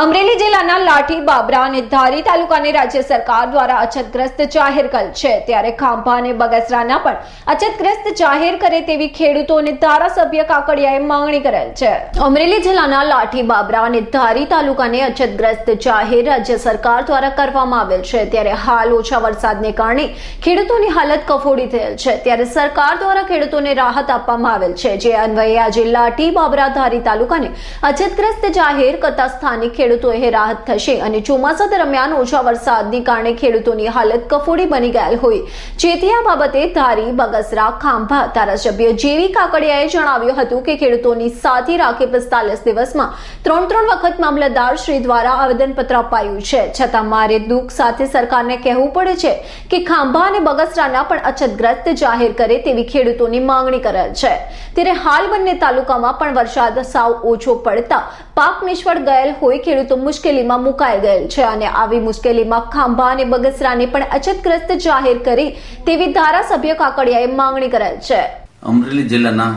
અમરેલી જિલ્લાના લાઠી બાબરા અને ધારી તાલુકાને રાજ્ય સરકાર દ્વારા અછતગ્રસ્ત જાહેર કરેલ છે. ત્યારે ખાંભા અને બગસરાના પણ અછતગ્રસ્ત જાહેર કરે તેવી ખેડૂતોને ધારાસભ્ય કાકડિયાએ માંગણી કરેલ છે. અમરેલી જિલ્લાના લાઠી બાબરા અને ધારી તાલુકાને અછતગ્રસ્ત જાહેર રાજ્ય સરકાર દ્વારા કરવામાં આવેલ છે. ત્યારે હાલ ઓછા વરસાદને કારણે ખેડૂતોની હાલત કફોડી થયેલ છે. ત્યારે સરકાર દ્વારા ખેડૂતોને રાહત આપવામાં આવેલ છે. જે અન્વયે આજે લાઠી બાબરા ધારી તાલુકાને અછતગ્રસ્ત જાહેર કરતા સ્થાનિક ખેડૂતોએ રાહત થશે અને ચોમાસા દરમિયાન ઓછા વરસાદને કારણે ખેડૂતોની હાલત કફોડી બની ગયેલ હોય. જેથી આ બાબતે ધારી, બગસરા, ખાંભા ધારાસભ્ય જેવી કાકડિયાએ જણાવ્યું હતું કે ખેડૂતોની સાથે રાખે પિસ્તાલીસ દિવસમાં ત્રણ ત્રણ વખત મામલતદાર શ્રી દ્વારા આવેદનપત્ર અપાયું છે. છતાં મારે દુઃખ સાથે સરકારને કહેવું પડે છે કે ખાંભા અને બગસરાના પણ અછતગ્રસ્ત જાહેર કરે તેવી ખેડૂતોની માંગણી કરેલ છે. ત્યારે હાલ બંને તાલુકામાં પણ વરસાદ સાવ ઓછો પડતા પાક નિષ્ફળ ગયેલ હોય ખેડૂતો મુશ્કેલીમાં મુકાઈ ગયેલ છે અને આવી મુશ્કેલીમાં ખાંભા અને બગસરાને પણ અછતગ્રસ્ત જાહેર કરી તેવી ધારાસભ્ય કાકડિયાએ માંગણી કરેલ છે. અમરેલી જિલ્લાના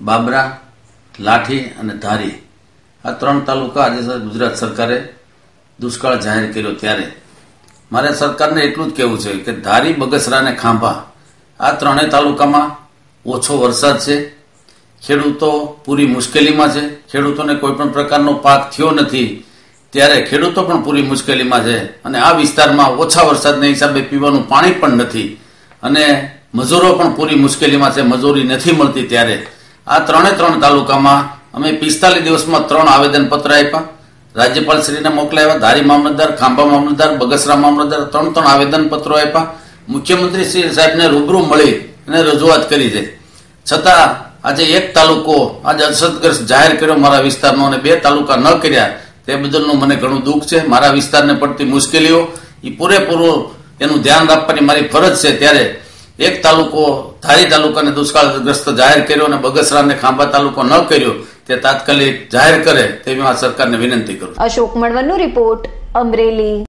બાબરા, લાઠી અને ધારી આ ત્રણ તાલુકા આજે ગુજરાત સરકારે દુષ્કાળ જાહેર કર્યો ત્યારે. મારે સરકારને એટલું જ કહેવું છે કે ધારી, બગસરા અને ખાંભા આ ત્રણેય તાલુકામાં ઓછો વરસાદ છે. ખેડૂતો પૂરી મુશ્કેલીમાં છે. ખેડૂતોને કોઈ પણ પ્રકારનો પાક થયો નથી, ત્યારે ખેડૂતો પણ પૂરી મુશ્કેલીમાં છે. અને આ વિસ્તારમાં ઓછા વરસાદના હિસાબે પીવાનું પાણી પણ નથી. અને મજૂરો પણ પૂરી મુશ્કેલીમાં છે. મજૂરી નથી મળતી ત્યારે. આ ત્રણે ત્રણ તાલુકામાં અમે પિસ્તાલીસ દિવસમાં ત્રણ આવેદન પત્ર આપ્યા. રાજ્યપાલશ્રીને મોકલાવ્યા, ધારી મામલતદાર, ખાંભા મામલતદાર, બગસરા મામલતદાર, ત્રણ ત્રણ આવેદન પત્રો આપ્યા. મુખ્યમંત્રી શ્રી સાહેબને રૂબરૂ મળી અને રજૂઆત કરી છે. છતાં આજે એક તાલુકો આજે અસરગ્રસ્ત જાહેર કર્યો મારા વિસ્તારનો અને બે તાલુકા ન કર્યા, તે બદલનું મને ઘણું દુઃખ છે. મારા વિસ્તારને પડતી મુશ્કેલીઓ એ પૂરેપૂરું એનું ધ્યાન રાખવાની મારી ફરજ છે. ત્યારે એક તાલુકો ધારી તાલુકાને દુષ્કાળગ્રસ્ત જાહેર કર્યો અને બગસરા અને ખાંભા તાલુકો ન કર્યો, તે તાત્કાલિક જાહેર કરે તેવી આ સરકારને વિનંતી કરું અશોક મળવાનો રિપોર્ટ અમરેલી.